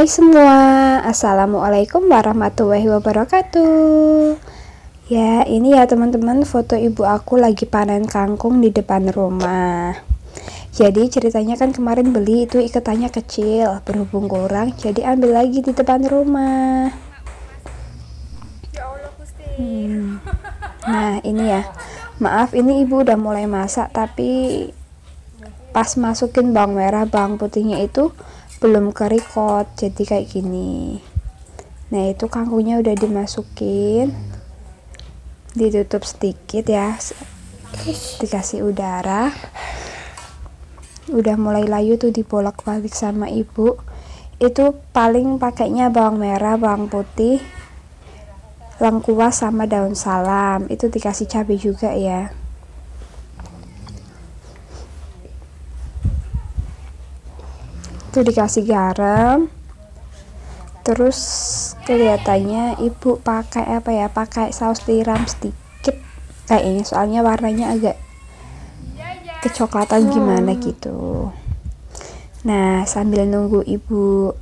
Hai semua, Assalamualaikum warahmatullahi wabarakatuh. Ya ini ya teman-teman foto ibu aku lagi panen kangkung di depan rumah. Jadi ceritanya kan kemarin beli itu iketannya kecil Berhubung kurang jadi ambil lagi di depan rumah. Hmm. Nah ini ya. Maaf ini ibu udah mulai masak tapi pas masukin bawang merah bawang putihnya itu belum kerikot jadi kayak gini. Nah itu kangkungnya udah dimasukin ditutup sedikit ya dikasih udara. Udah mulai layu tuh dibolak balik sama ibu. Itu paling pakainya bawang merah bawang putih lengkuas sama daun salam. Itu dikasih cabai juga ya itu dikasih garam. Terus kelihatannya ibu pakai apa ya? Pakai saus tiram sedikit. Kayaknya soalnya warnanya agak kecoklatan gimana gitu. Nah sambil nunggu ibu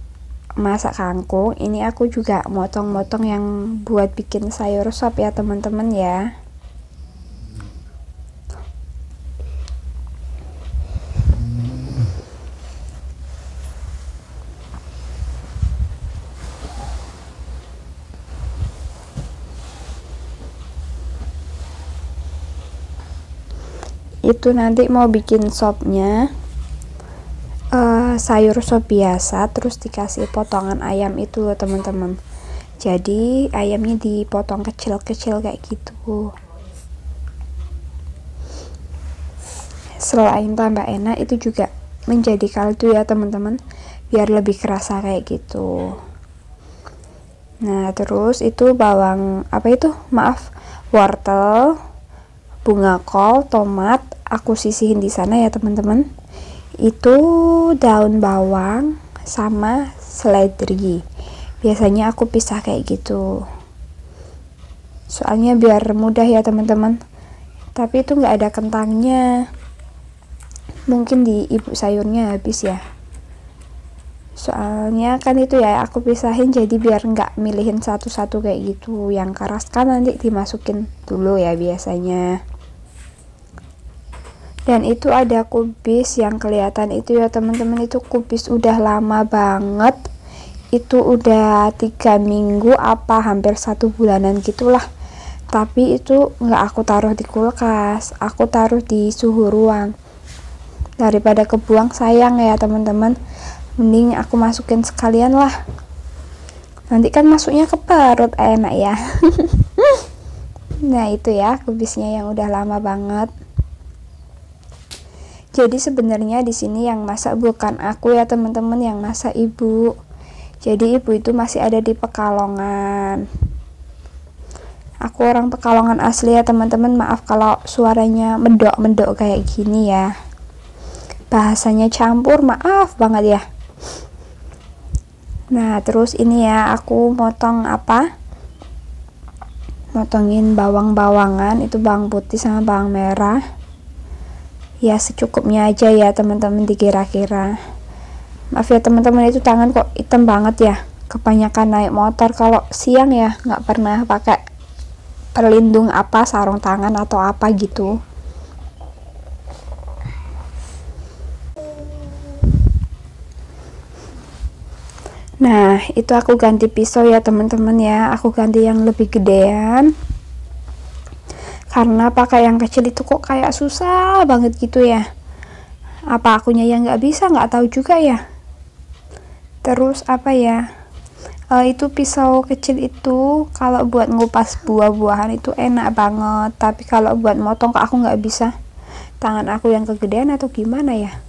masak kangkung ini aku juga motong-motong yang buat bikin sayur sop ya teman-teman ya itu nanti mau bikin sopnya uh, sayur sop biasa terus dikasih potongan ayam itu loh teman-teman. Jadi ayamnya dipotong kecil-kecil kayak gitu. Selain tambah enak itu juga menjadi kaldu ya teman-teman. Biar lebih kerasa kayak gitu. Nah terus itu bawang apa itu? Maaf wortel bunga kol tomat aku sisihin di sana ya teman-teman. Itu daun bawang sama seledri biasanya aku pisah kayak gitu. Soalnya biar mudah ya teman-teman. Tapi itu nggak ada kentangnya. Mungkin di ibu sayurnya habis ya. Soalnya kan itu ya aku pisahin jadi biar nggak milihin satu-satu kayak gitu. Yang keras kan nanti dimasukin dulu ya biasanya dan itu ada kubis yang kelihatan itu ya teman-teman. Itu kubis udah lama banget. Itu udah tiga minggu apa hampir satu bulanan gitulah. Tapi itu nggak aku taruh di kulkas. Aku taruh di suhu ruang. Daripada kebuang sayang ya teman-teman. Mending aku masukin sekalian lah. Nanti kan masuknya ke perut enak ya. Nah itu ya kubisnya yang udah lama banget jadi sebenarnya di sini yang masak bukan aku ya teman-teman yang masak ibu. Jadi ibu itu masih ada di Pekalongan. Aku orang Pekalongan asli ya teman-teman. Maaf kalau suaranya mendok-mendok kayak gini ya. Bahasanya campur maaf banget ya. Nah terus ini ya aku motong apa? Motongin bawang-bawangan itu bawang putih sama bawang merah ya secukupnya aja ya teman-teman dikira-kira maaf ya teman-teman itu tangan kok hitam banget ya. Kebanyakan naik motor. Kalau siang ya nggak pernah pakai pelindung apa sarung tangan atau apa gitu. Nah, itu aku ganti pisau ya teman-teman ya. Aku ganti yang lebih gedean karena pakai yang kecil itu kok kayak susah banget gitu ya. Apa akunya yang nggak bisa nggak tahu juga ya. Terus apa ya? Uh, itu pisau kecil itu kalau buat ngupas buah-buahan itu enak banget. Tapi kalau buat motong kok aku nggak bisa. Tangan aku yang kegedean atau gimana ya?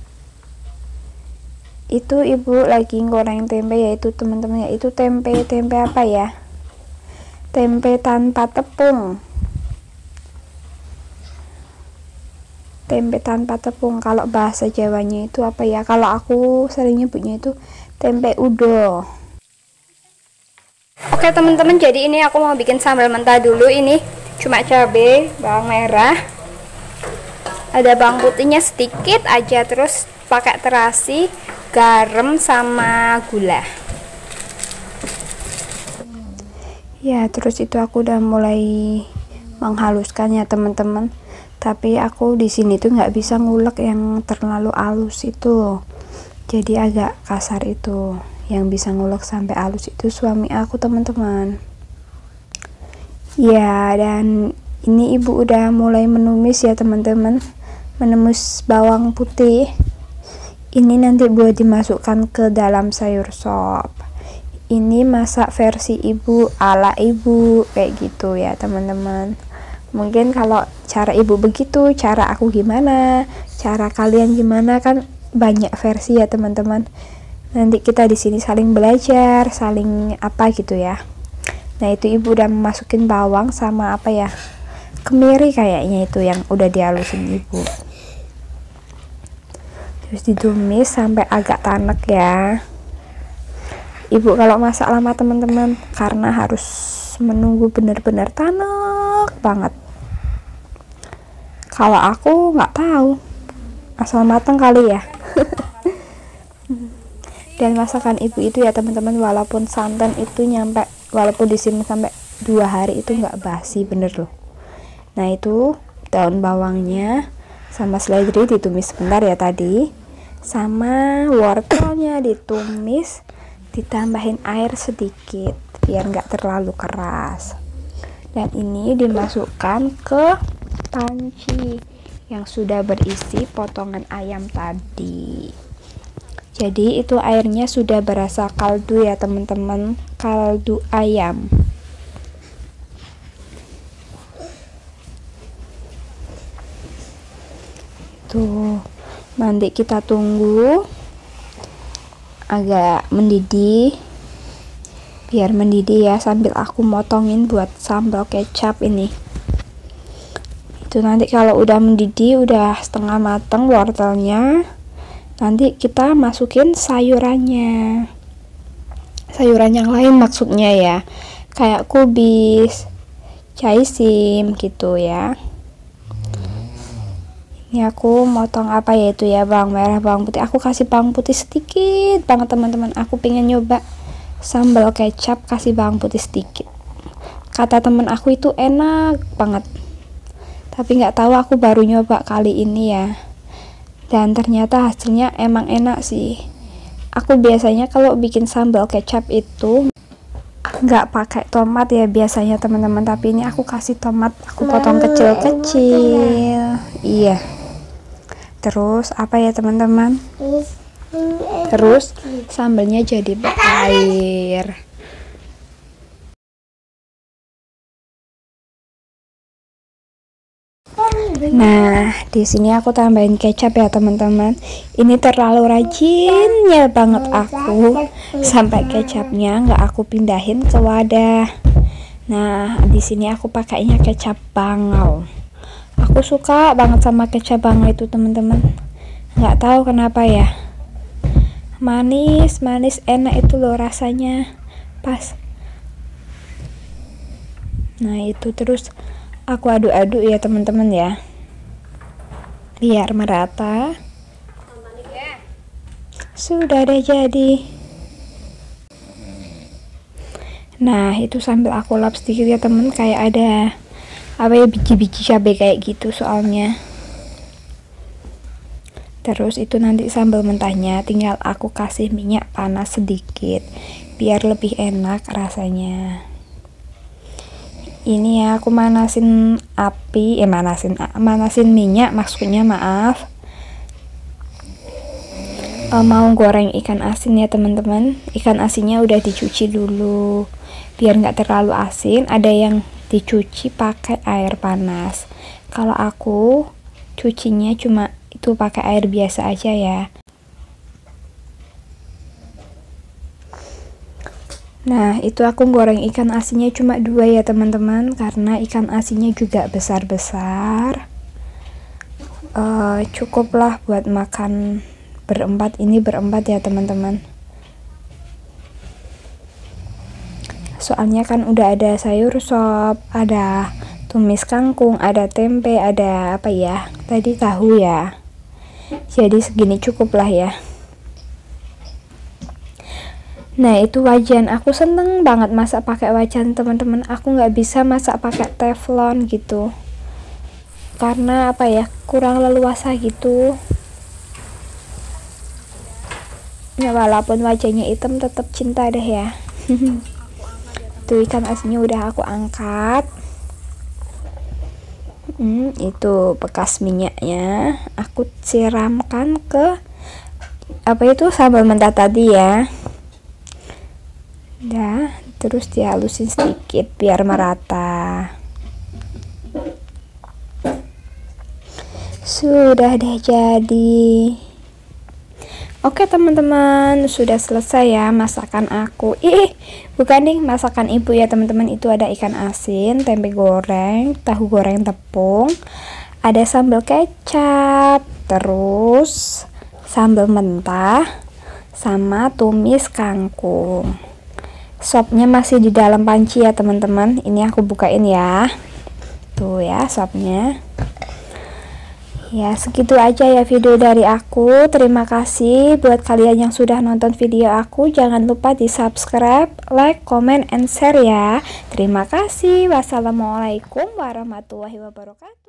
Itu ibu lagi goreng tempe yaitu teman-teman itu tempe tempe apa ya? Tempe tanpa tepung tempe tanpa tepung. Kalau bahasa Jawanya itu apa ya? Kalau aku sering nyebutnya itu tempe udo. Oke teman-teman jadi ini aku mau bikin sambal mentah dulu. Ini cuma cabai bawang merah. Ada bawang putihnya sedikit aja terus pakai terasi garam sama gula. Ya terus itu aku udah mulai menghaluskan ya teman-teman tapi aku di sini tuh nggak bisa ngulek yang terlalu halus itu. Jadi agak kasar itu yang bisa ngulek sampai halus itu suami aku teman-teman. Ya dan ini ibu udah mulai menumis ya teman-teman. Menumis bawang putih. Ini nanti buat dimasukkan ke dalam sayur sop. Ini masak versi ibu ala ibu kayak gitu ya teman-teman mungkin kalau cara ibu begitu cara aku gimana cara kalian gimana kan banyak versi ya teman-teman. Nanti kita di sini saling belajar saling apa gitu ya. Nah itu ibu udah masukin bawang sama apa ya kemiri kayaknya itu yang udah dihalusin ibu. Terus ditumis sampai agak tanek ya. Ibu kalau masak lama teman-teman karena harus menunggu benar-benar tanek banget. Kalau aku nggak tahu asal matang kali ya. Dan masakan ibu itu ya teman-teman walaupun santan itu nyampe walaupun disimpan sampai dua hari itu nggak basi bener loh. Nah itu daun bawangnya sama seledri ditumis sebentar ya tadi sama wortelnya ditumis ditambahin air sedikit biar nggak terlalu keras dan ini dimasukkan ke panci yang sudah berisi potongan ayam tadi. Jadi itu airnya sudah berasa kaldu ya teman-teman. Kaldu ayam. Tuh nanti kita tunggu agak mendidih biar mendidih ya sambil aku motongin buat sambal kecap ini. Itu nanti kalau udah mendidih udah setengah mateng wortelnya nanti kita masukin sayurannya. Sayuran yang lain maksudnya ya kayak kubis caisim gitu ya. Ini aku motong apa ya itu ya bawang merah bawang putih. Aku kasih bawang putih sedikit banget teman-teman. Aku pengen nyoba sambal kecap kasih bawang putih sedikit. Kata temen aku itu enak banget. Tapi nggak tahu aku baru nyoba kali ini ya. Dan ternyata hasilnya emang enak sih. Aku biasanya kalau bikin sambal kecap itu nggak pakai tomat ya biasanya teman-teman. Tapi ini aku kasih tomat aku potong kecil-kecil. iya. Terus apa ya teman-teman? Terus sambalnya jadi berair Nah, di sini aku tambahin kecap ya teman-teman. Ini terlalu rajinnya banget aku sampai kecapnya nggak aku pindahin ke wadah. Nah, di sini aku pakainya kecap bangau. Aku suka banget sama kecap bangau itu teman-teman. Nggak tahu kenapa ya. Manis, manis, enak itu loh rasanya. Pas. Nah, itu terus aku aduk-aduk ya teman-teman ya. Biar merata. Sudah deh jadi. Nah itu sambil aku lap sedikit ya temen kayak ada apa ya biji-biji cabai kayak gitu soalnya terus itu nanti sambal mentahnya tinggal aku kasih minyak panas sedikit biar lebih enak rasanya. Ini ya aku manasin api eh manasin manasin minyak maksudnya maaf. Uh, mau goreng ikan asin ya teman-teman. Ikan asinnya udah dicuci dulu biar nggak terlalu asin. Ada yang dicuci pakai air panas. Kalau aku cucinya cuma itu pakai air biasa aja ya Nah, itu aku goreng ikan asinnya cuma dua ya teman-teman, karena ikan asinnya juga besar-besar. Uh, cukuplah buat makan berempat ini berempat ya teman-teman. Soalnya kan udah ada sayur sop, ada tumis kangkung, ada tempe, ada apa ya? Tadi tahu ya. Jadi segini cukuplah ya. Nah itu wajan, aku seneng banget masak pakai wajan teman-teman. Aku nggak bisa masak pakai teflon gitu, karena apa ya kurang leluasa gitu. Ya walaupun wajahnya hitam tetap cinta deh ya. Tuh ikan asinnya udah aku angkat. Hmm, itu bekas minyaknya. Aku siramkan ke apa itu sambal mentah tadi ya. Ya terus dihalusin sedikit biar merata. Sudah deh jadi Oke teman-teman sudah selesai ya masakan aku Ih bukan nih masakan ibu ya teman-teman Itu ada ikan asin, tempe goreng, tahu goreng tepung Ada sambal kecap Terus sambal mentah Sama tumis kangkung Sopnya masih di dalam panci ya teman-teman. Ini aku bukain ya. Tuh ya sopnya. Ya segitu aja ya video dari aku. Terima kasih buat kalian yang sudah nonton video aku. Jangan lupa di subscribe, like, comment, and share ya. Terima kasih. Wassalamualaikum warahmatullahi wabarakatuh.